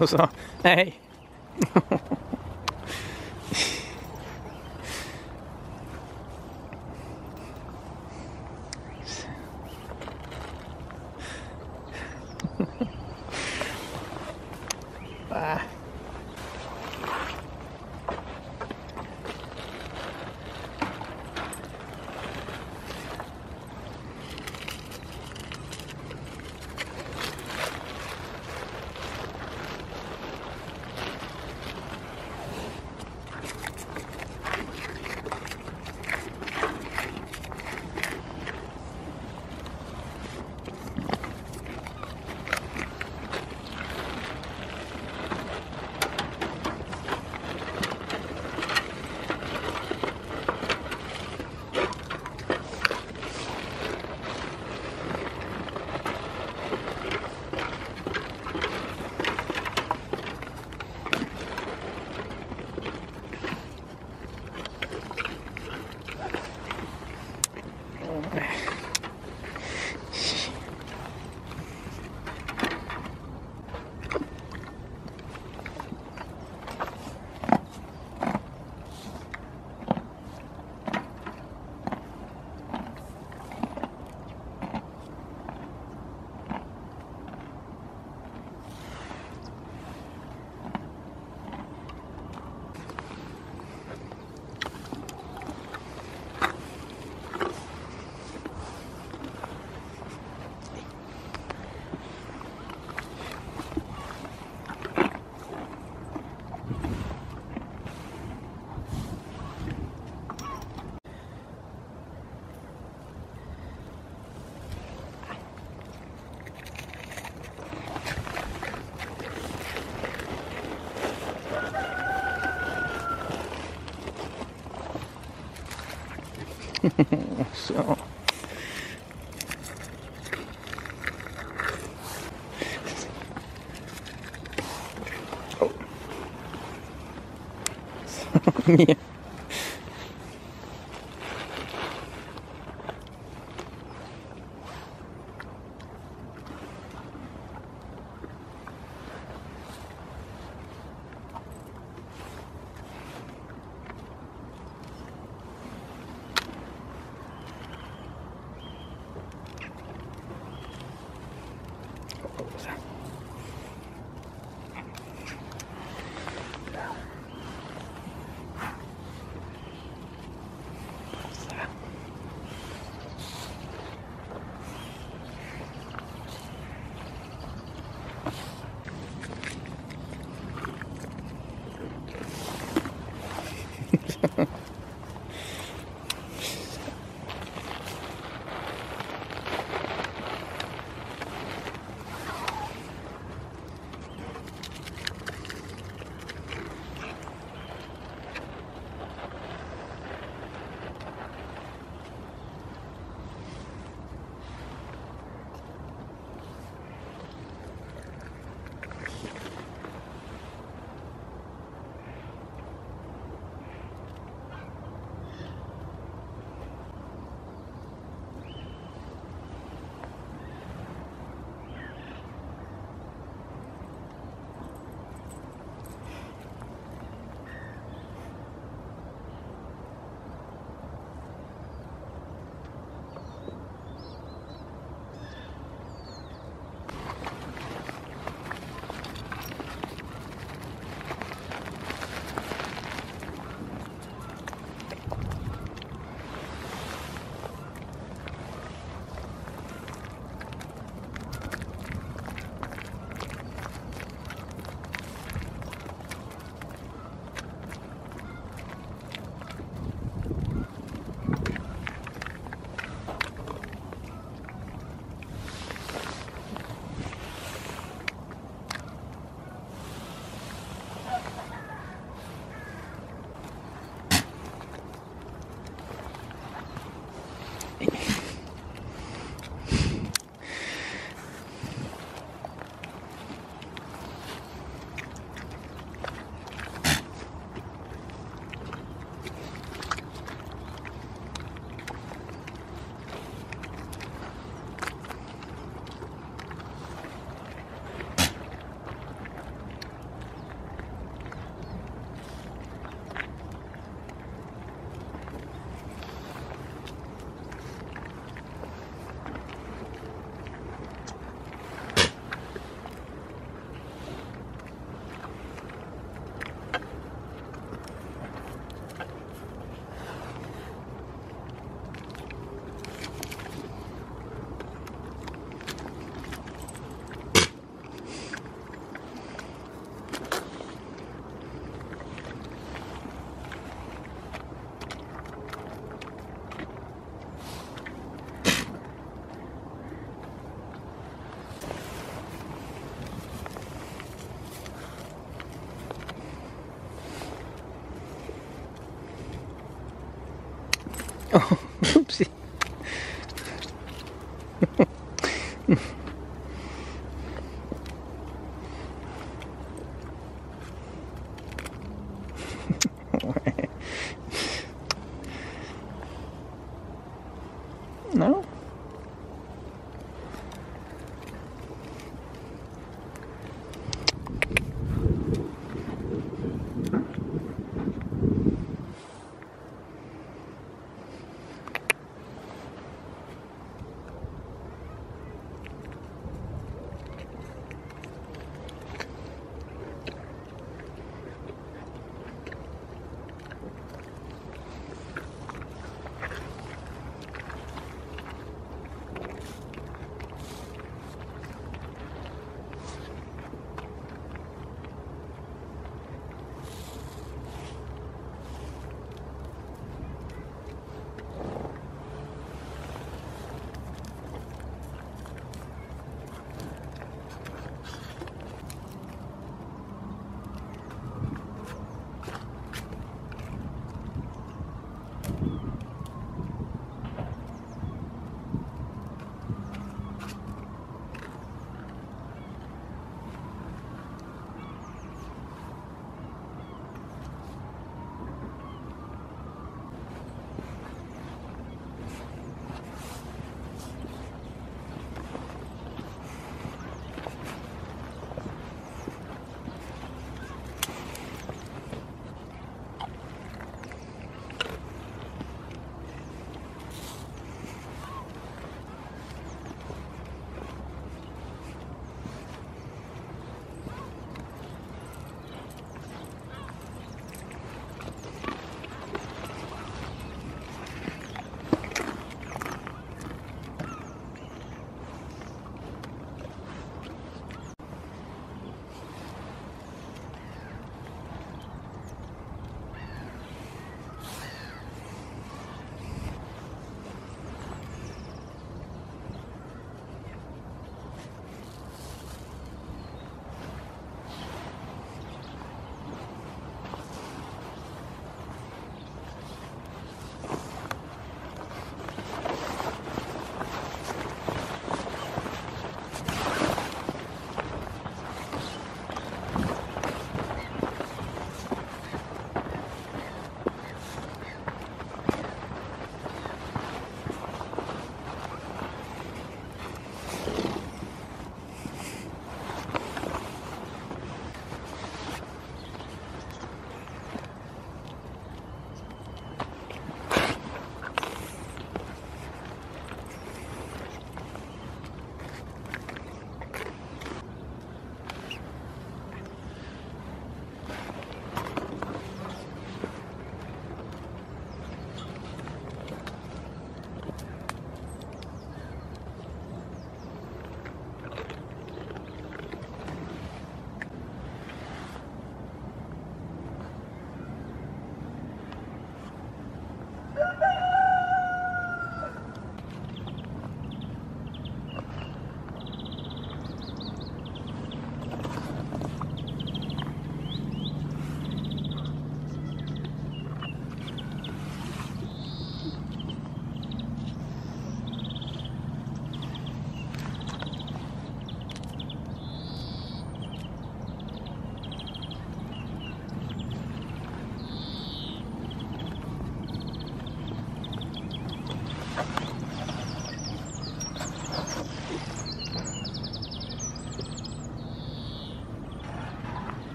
Och så, nej. Va? Så. Oh. Så,